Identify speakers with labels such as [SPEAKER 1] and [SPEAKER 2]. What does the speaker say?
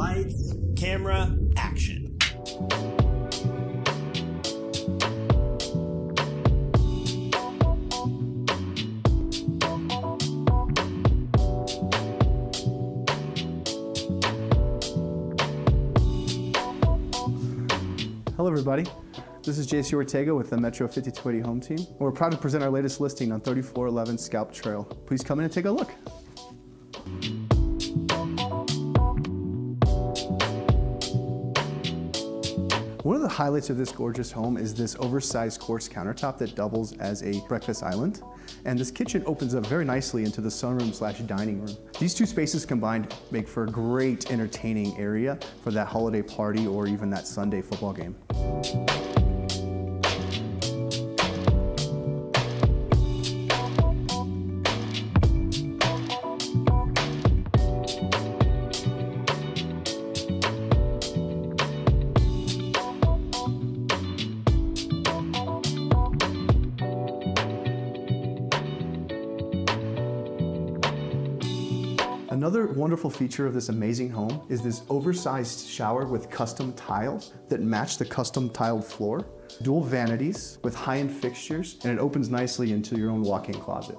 [SPEAKER 1] Lights, camera, action.
[SPEAKER 2] Hello, everybody. This is JC Ortega with the Metro 5280 Home Team. We're proud to present our latest listing on 3411 Scaup Trail. Please come in and take a look. One of the highlights of this gorgeous home is this oversized quartz countertop that doubles as a breakfast island. And this kitchen opens up very nicely into the sunroom slash dining room. These two spaces combined make for a great entertaining area for that holiday party or even that Sunday football game. Another wonderful feature of this amazing home is this oversized shower with custom tiles that match the custom tiled floor, dual vanities with high-end fixtures, and it opens nicely into your own walk-in closet.